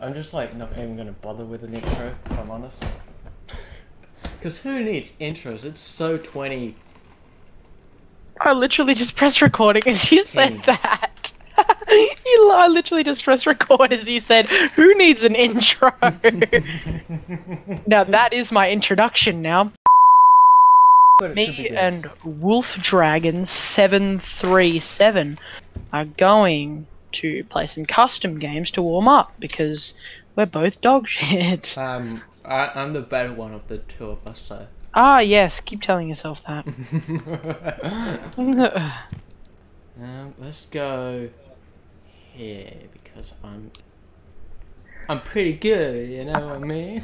I'm just like not even gonna bother with an intro, if I'm honest. Because who needs intros? It's so 20. I literally just pressed recording as you said that. you, I literally just pressed record as you said, "Who needs an intro?" now that is my introduction. Now But it should be me and Wolf Dragon seven three seven are going to play some custom games to warm up because we're both dog shit. Um, I, I'm the better one of the two of us, so. ah yes, keep telling yourself that. um, let's go here because I'm. I'm pretty good, you know what I mean?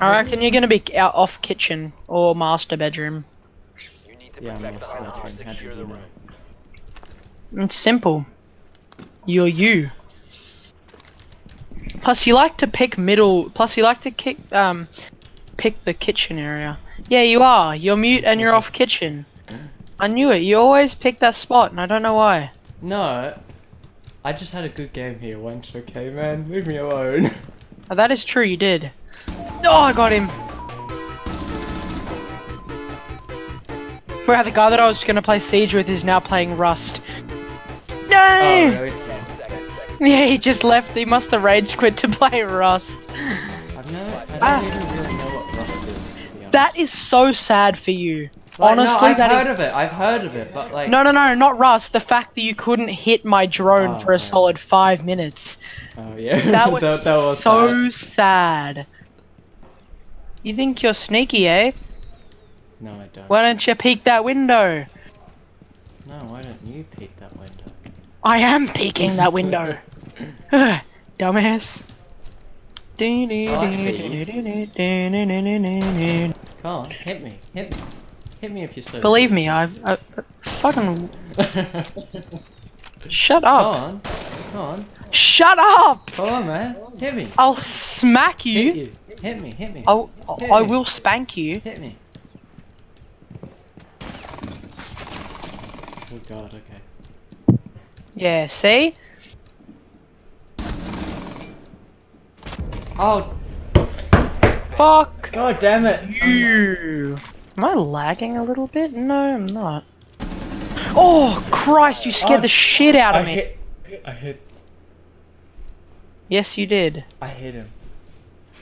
I reckon you're gonna be out off kitchen or master bedroom. You need to Yeah, I'm protect the lost bedroom. and How did secure you the know? room. It's simple. You're you. Plus, you like to pick middle. Plus, you like to kick um, pick the kitchen area. Yeah, you are. You're mute and you're off kitchen. I knew it. You always pick that spot, and I don't know why. No, I just had a good game here once, okay, man? Leave me alone. Oh, that is true. You did. Oh, I got him. Wow, the guy that I was gonna play Siege with is now playing Rust. Yeah, he just left. He must have rage quit to play Rust. I've no, I don't Ah. even really know what Rust is. to be honest. That is so sad for you. Like, no, Honestly, I've that heard is- of it. I've heard of it, but like. No, no, no, not Rust. The fact that you couldn't hit my drone Oh, for a solid five minutes. Oh yeah. That was, that, that was so sad. sad. You think you're sneaky, eh? No, I don't. Why don't you peek that window? No, why don't you peek that window? I am peeking that window. Dumbass. Oh. Come on, hit me, hit me, hit me if you're so. Believe me, I, I uh, fucking Come shut up. on, come on, Shut up! come on, man, hit me, I'll smack hit you. you, hit me, hit me, I'll, Hit I me. will spank you. hit me. Oh god, okay. Yeah, see? Oh, Fuck god damn it! you. Am I lagging a little bit? No, I'm not. Oh, Christ, you scared Oh, the shit out I of me. hit, I hit, Yes, you did. I hit him.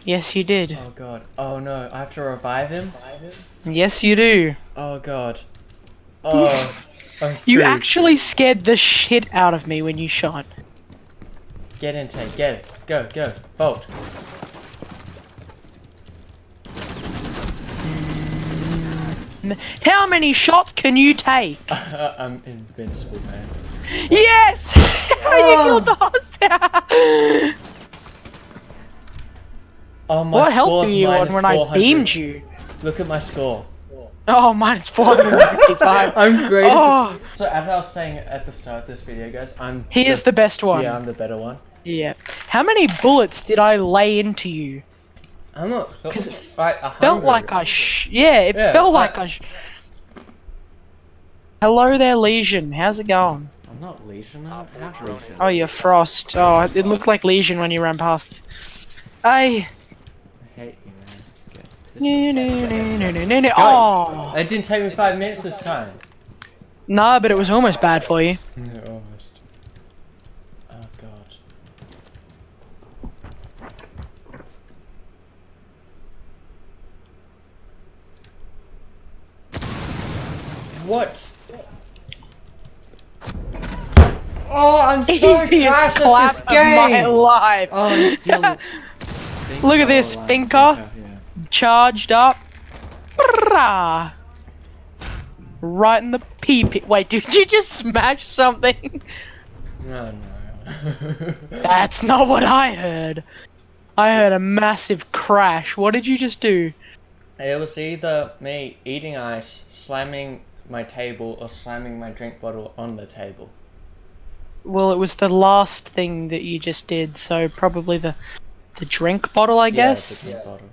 Yes, you did. Oh god. Oh no, I have to revive him? Yes, you do. Oh god. Oh. You actually scared the shit out of me when you shot. Get in, tank. Get it. Go, go. Vault. How many shots can you take? Uh, I'm invincible, man. Yes! How you oh. killed the hostile! Oh, my what health were you on when I beamed you? Look at my score. Oh, minus 455. I'm great. Oh, So as I was saying at the start of this video, guys, I'm. he is the best one. Yeah, I'm the better one. Yeah. How many bullets did I lay into you? I'm not. 'Cause it right, Felt like I sh- Yeah, it Yeah, felt I- like I sh- Hello there, Lesion. How's it going? I'm not Lesion. I don't Lesion. Oh, you're Frost. Oh, it looked like Lesion when you ran past. I. I hate you, man. Get this one. Oh! It didn't take me five minutes this time. Nah, but it was almost bad for you. Yeah, almost. Oh god. What? Oh, I'm so Easiest trash clap at of this game. my life. Oh, you- you'll- Look at this, oh, Thinker, thinker. yeah. Charged up. Brah. Right in the pee pit. Wait, did you just smash something? No, no. That's not what I heard. I heard a massive crash. What did you just do? It was either me eating ice, slamming my table, or slamming my drink bottle on the table well, it was the last thing that you just did, so probably the the drink bottle, I guess. Yeah, bottle.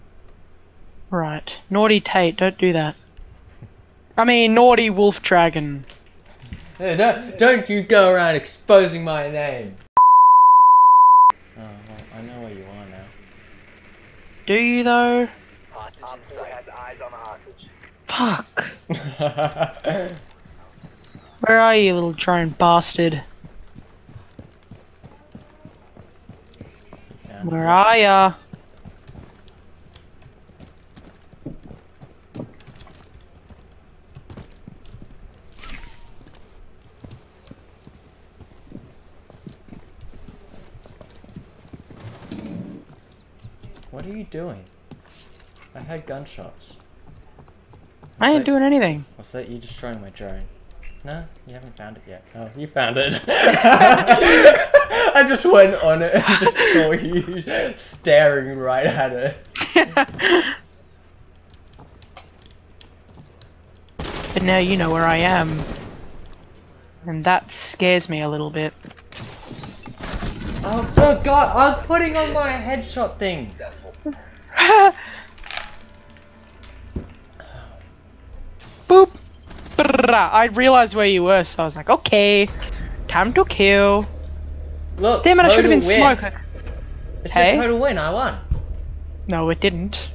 Right, naughty Tate, don't do that. I mean, naughty Wolf Dragon. Hey, don't, don't you go around exposing my name. Oh, well, I know where you are now. Do you though? Fuck. Where are you, little drone bastard? Where are ya? What are you doing? I heard gunshots. I ain't that- doing anything. What's that you destroying my drone? No, you haven't found it yet. Oh, you found it. I just went on it and just saw you staring right at it. but now you know where I am. And that scares me a little bit. Oh, oh god, I was putting on my headshot thing. Boop. I realized where you were, so I was like, okay, time to kill. Look, Damn it, I should have been win. smoke. It's Hey? a total win, I won. No, it didn't.